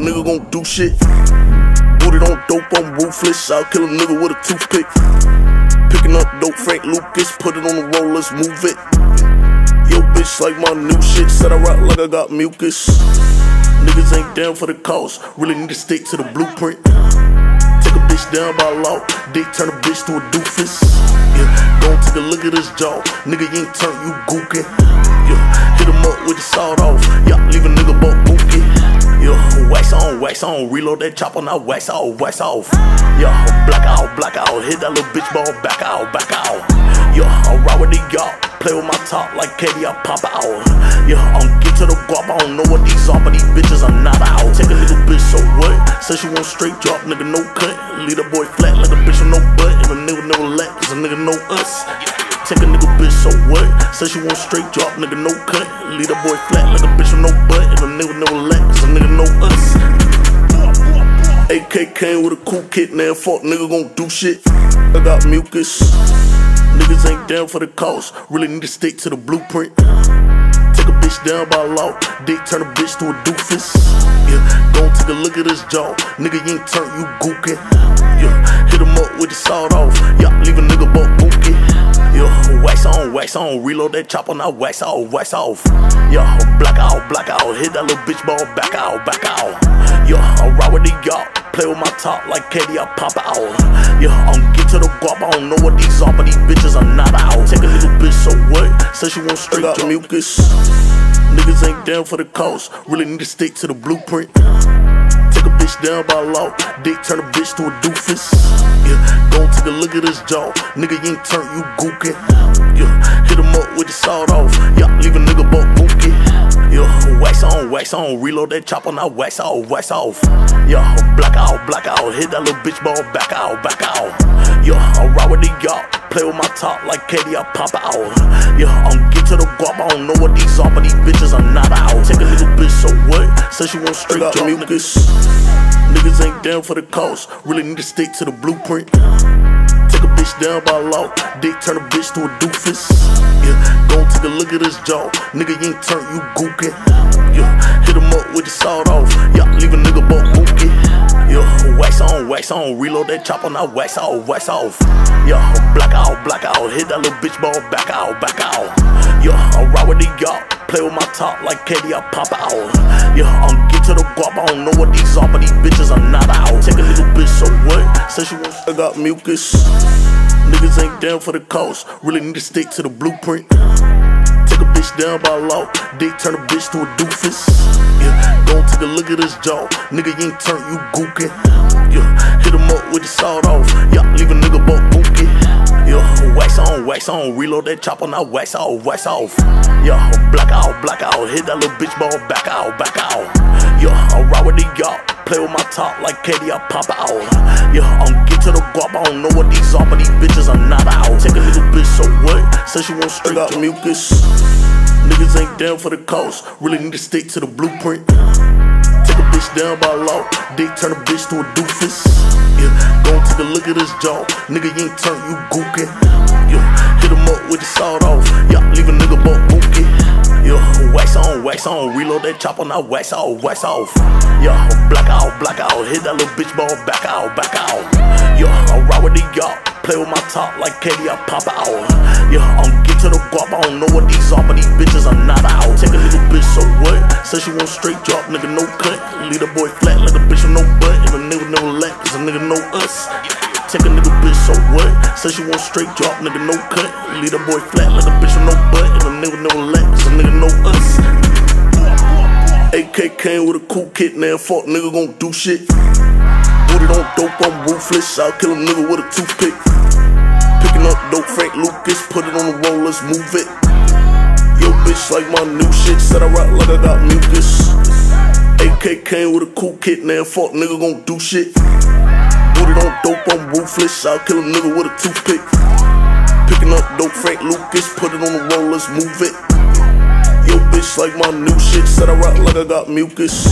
nigga gon' do shit. Booted on dope, I'm ruthless. I'll kill a nigga with a toothpick. Picking up dope, Frank Lucas, put it on the rollers, move it. Yo, bitch, like my new shit. Said I rock like I got mucus. Niggas ain't down for the cause. Really need to stick to the blueprint. Take a bitch down by law. Dick turn a bitch to a doofus. Yeah, gon' take a look at this jaw. Nigga, you ain't turn, you gookin'. Yeah, hit him up with the sawed off. Yeah, wax on, wax on, reload that chopper, now wax off, wax off. Yeah, black out, black out, hit that little bitch ball, back out, back out. Yeah, I'm ride with the yacht, play with my top like Katie, I pop out. Yeah, I'm get to the guap, I don't know what these are, but these bitches are not out. Take a little bitch, so what? Say she want straight drop, nigga, no cut. Leave a boy flat like a bitch with no butt, and a nigga never let, cause a nigga know us. Take a nigga bitch, so what? Say she want straight drop, nigga, no cut. Leave a boy flat like a bitch with no butt, and a nigga never let, cause a nigga know us. AK came with a cool kit, now fuck nigga gon' do shit. I got mucus. Niggas ain't down for the cause, really need to stick to the blueprint. Take a bitch down by law, dick turn a bitch to a doofus. Yeah, gon' take a look at this jaw, nigga you ain't turn, you gookin'. Yeah, hit him up with the sawed off, yeah, leave a nigga buck bookie. On, wax on, reload that chopper, now wax off, wax off. Yo, black out, black out, hit that little bitch ball, back out, back out. Yo, I'm ride with the yacht, play with my top like Katie, I pop out. Yeah, I'm get to the guap, I don't know what these are, but these bitches are not out. Take a little bitch, so what? Say she want straight got mucus. Niggas ain't down for the cause, really need to stick to the blueprint. Bitch down by law, dick turn a bitch to a doofus. Yeah, gon' take a look at this jaw, nigga you ain't turn, you gookin'. Yeah, hit him up with the sawed off, yeah, leave a nigga buck. Yeah, wax on, wax on, reload that chopper, now wax off, wax off. Yeah, black out, black out, hit that little bitch ball, back out, back out. Yeah, I'm ride with the yacht, play with my top like Katie, I pop out. Yeah, I'm get to the guap, I don't know what these are, but these bitches are not out. Take a little bitch, so what? Say she want straight drop, mucus. Niggas Niggas ain't down for the cause, really need to stick to the blueprint. Bitch down by law, dick turn a bitch to a doofus. Yeah, gon' take a look at this jaw, nigga you ain't turn, you gookin'. Yeah, hit him up with the sawed off, yeah, leave a nigga buck bookie. Yeah, wax on, wax on, reload that chopper, now wax off, wax off. Yeah, black out, black out, hit that little bitch ball, back out, back out. Yeah, I'm ride with the yacht, play with my top like Katie, I pop out. Yeah, I'm get to the guap, I don't know what these are, but these bitches are not out. Take a little bitch, so what? Say she wants, I got mucus. Niggas ain't down for the cause, really need to stick to the blueprint. Take a bitch down by law, dick turn a bitch to a doofus. Yeah, gon' take a look at this jaw, nigga you ain't turn, you gookin'. Yeah, hit him up with the sawed off, on, wax on, reload that chopper, now wax off, wax off. Yo, black out, black out, hit that little bitch ball, back out, back out. Yeah, I'm ride with the yacht, play with my top like Katie, I pop out. Yo, I'm get to the guap, I don't know what these are, but these bitches are not out. Take a little bitch, so what? Say she want straight got mucus. Niggas ain't down for the cause, really need to stick to the blueprint. Bitch down by law, dick turn a bitch to a doofus. Yeah, gon' take a look at this jaw, nigga you ain't turn, you gookin'. Yeah, hit him up with the sawed off, yeah, leave a nigga buck bookie. Yeah, wax on, wax on, reload that chopper, now wax off, wax off. Yeah, black out, black out, hit that little bitch ball, back out, back out. Yeah, I'm ride with the play with my top like Katie, I pop out. Yeah, I'm get to the guap, I don't know what these are, but these bitches are not out. Take a little bitch, so what? Say she want straight drop, nigga, no cut. Leave a boy flat like a bitch with no butt, and a nigga never let, cause a nigga know us. Take a nigga bitch, so what? Say she want straight drop, nigga, no cut. Leave a boy flat like a bitch with no butt, and a nigga never let, cause a nigga know us. AK came with a cool kit, now fuck nigga gon' do shit. Dope, I'm ruthless. I'll kill a nigga with a toothpick. Picking up dope, Frank Lucas, put it on the rollers, move it. Yo, bitch, like my new shit, said I rock like I got mucus. AK came with a cool kit, now fuck nigga gon' do shit. Booted on dope, I'm ruthless. I'll kill a nigga with a toothpick. Picking up dope, Frank Lucas, put it on the rollers, move it. Yo, bitch, like my new shit, said I rock like I got mucus.